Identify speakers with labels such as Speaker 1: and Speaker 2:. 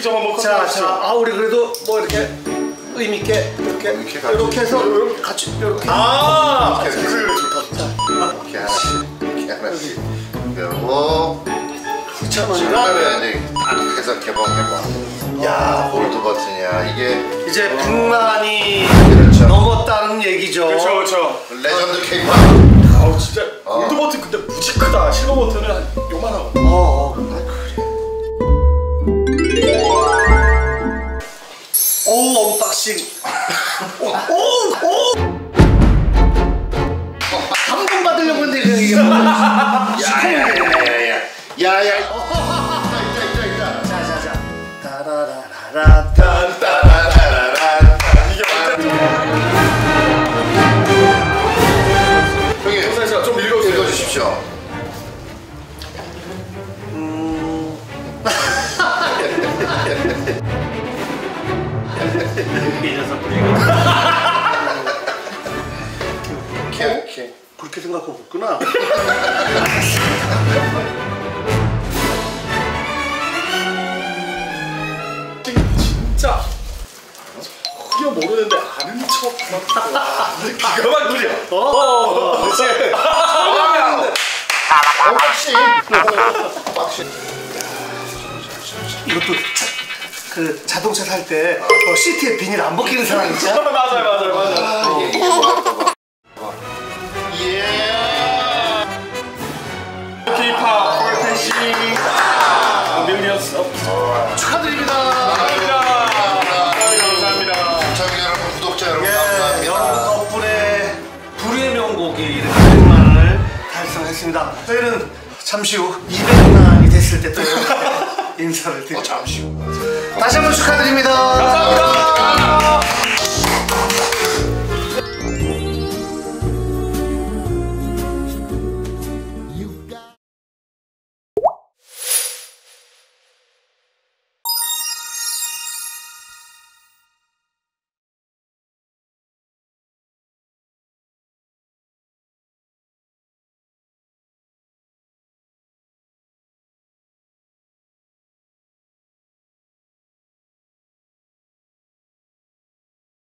Speaker 1: 직접 한번 자, 자, 아 우리 그래도 뭐 이렇게 의미 있게 이렇게
Speaker 2: 이렇게, 같이.
Speaker 1: 이렇게 해서 이렇게 같이 이렇게.
Speaker 3: 아,
Speaker 2: 이렇게
Speaker 3: 이렇게
Speaker 2: 이렇게 하나씩 이렇게 하나씩 그리고
Speaker 1: 장난이 아니
Speaker 2: 딱 해서 개봉해봐 야, 골드 버튼이야 이게
Speaker 1: 이제 어. 분만이
Speaker 2: 그렇죠.
Speaker 1: 넘었다는 얘기죠.
Speaker 3: 그렇죠 그렇죠.
Speaker 2: 레전드 케이크.
Speaker 3: 아, 아우 진짜
Speaker 2: 어.
Speaker 3: 골드 버튼 근데 무지 크다. 실버 버튼은 요만하고.
Speaker 1: 어, 어.
Speaker 2: 야야 있다 있다 있다
Speaker 1: 자자자. 따라라라라.
Speaker 2: 딴따라라란
Speaker 3: 이게 언제
Speaker 2: 형님
Speaker 3: 씨가 좀 읽어주세요
Speaker 2: 읽어주십시오
Speaker 1: 이 녀석.
Speaker 2: 오케이 오케이
Speaker 1: 그렇게 생각하고 있구나.
Speaker 3: 전혀 모르는데 아는 척 와, 기가 막히죠? 어. 그렇지
Speaker 2: 박씨 박씨
Speaker 1: 이것도 자, 그 자동차 살 때 어, 시트에 비닐 안 벗기는 사람 있잖아.
Speaker 3: 맞아요 맞아요 맞아요.
Speaker 2: 예, 이게 뭐야 예
Speaker 1: 달성했습니다. 저희는 잠시 후 200만이 됐을 때 또 인사를
Speaker 2: 어,
Speaker 1: 드리죠.
Speaker 2: 잠시 후
Speaker 1: 다시 한 번 축하드립니다.